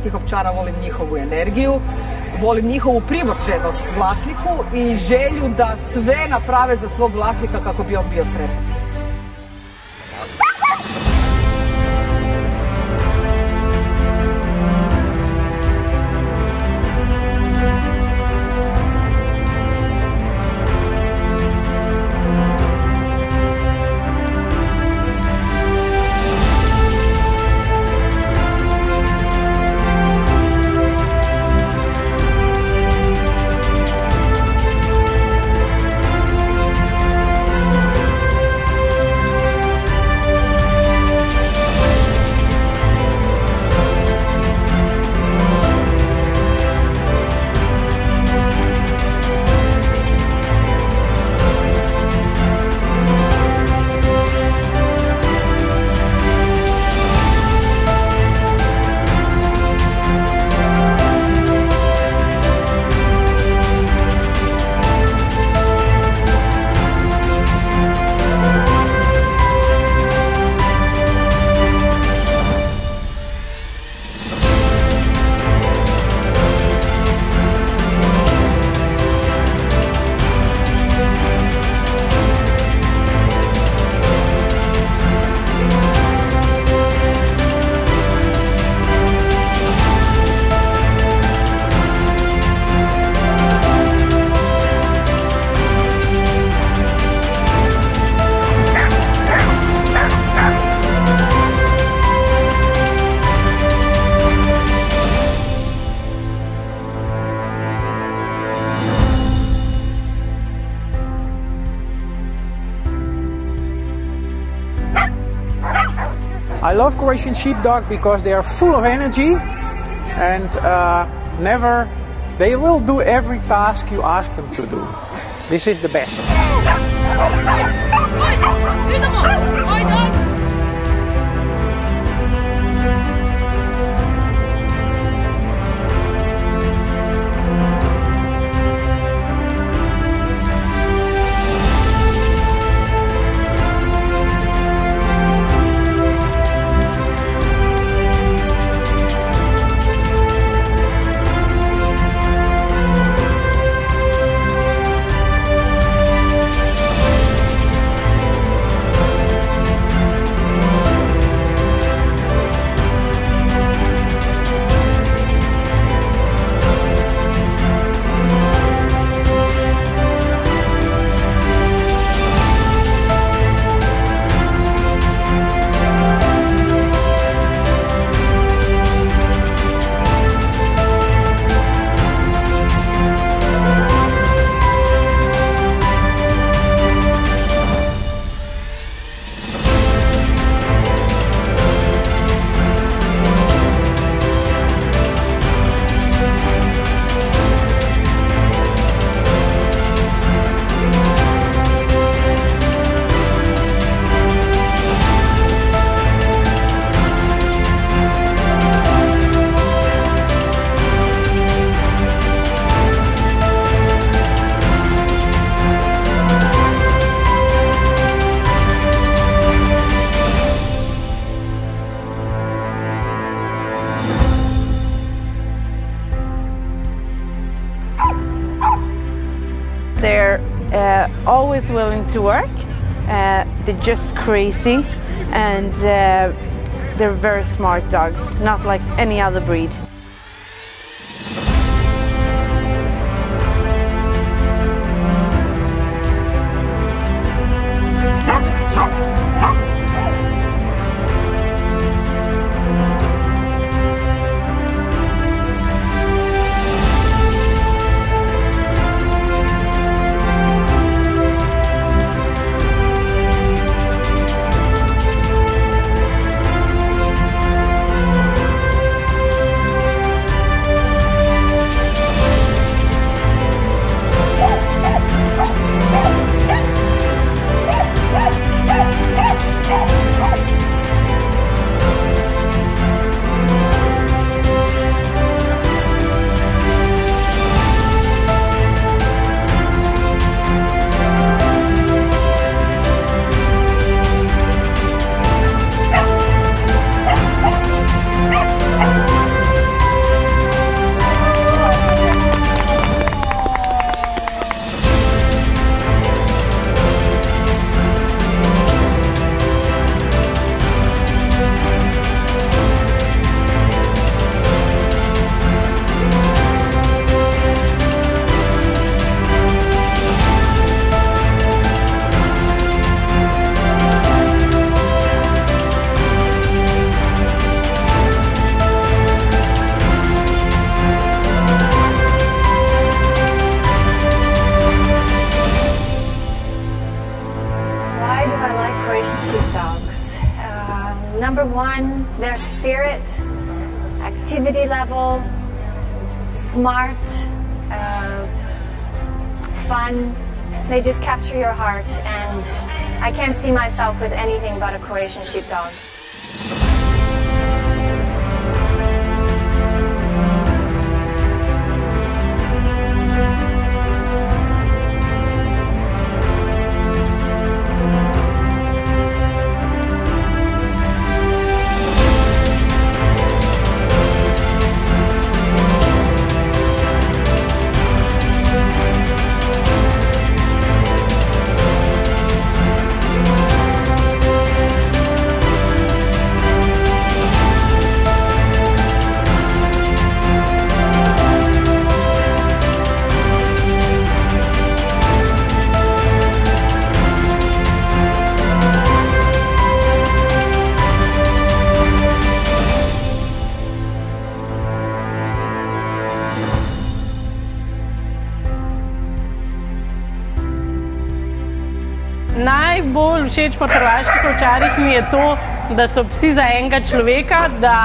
hrvatskih ovčara volim njihovu energiju, volim njihovu privrženost vlasniku i želju da sve naprave za svog vlasnika kako bi on bio sretan. I love Croatian Sheepdog because they are full of energy and uh, never, they will do every task you ask them to do. This is the best. They're uh, always willing to work. Uh, they're just crazy and uh, they're very smart dogs, not like any other breed. One, their spirit, activity level, smart, uh, fun. They just capture your heart, and I can't see myself with anything but a Croatian sheepdog. Všeč po hrvaških ovčarjih mi je to, da so psi za enega človeka, da,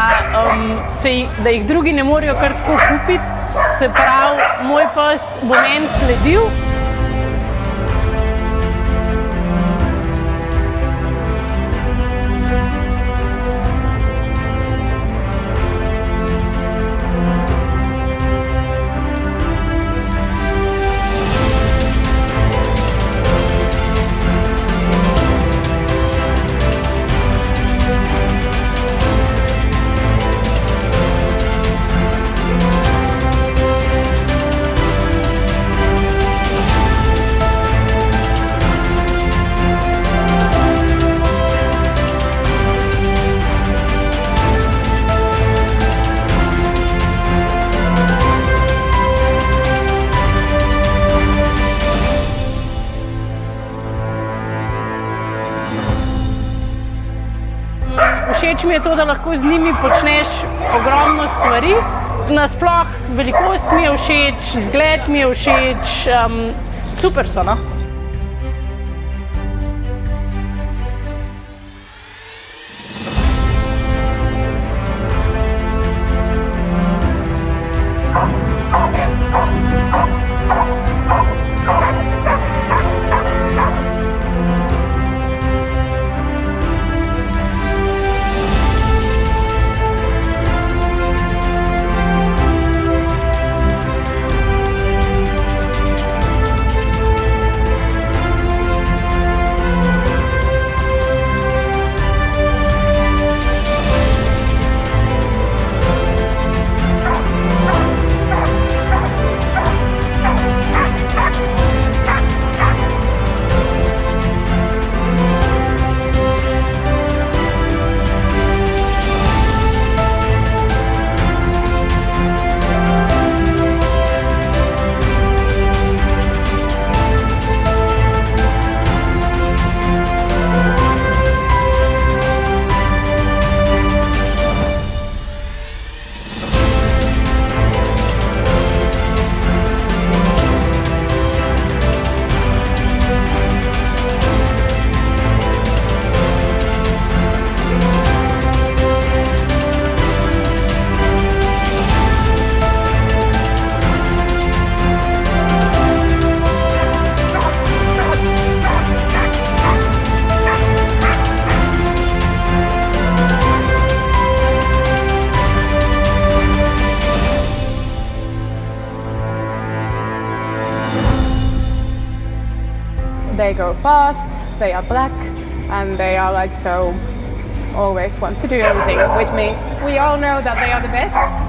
um, se, da jih drugi ne morejo kar tako kupiti. Se pravi, moj pes bo meni sledil. Všeč mi je to, da lahko z njimi počneš ogromno stvari. Nasploh velikost mi je všeč, zgled mi je všeč, um, super so. No? They go fast, they are black, and they are like so always want to do everything with me. We all know that they are the best.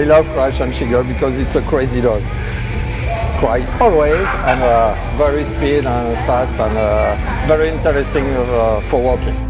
I love Croatian Sheepdog because it's a crazy dog. Cry always and uh, very speed and fast and uh, very interesting uh, for walking.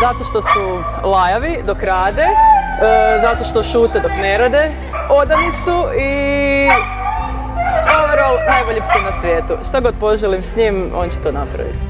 Zato što su lajavi dok rade, e, zato što šute dok ne rade, odani su i overall najbolji psi na svijetu. Šta god poželim s njim, on će to napraviti.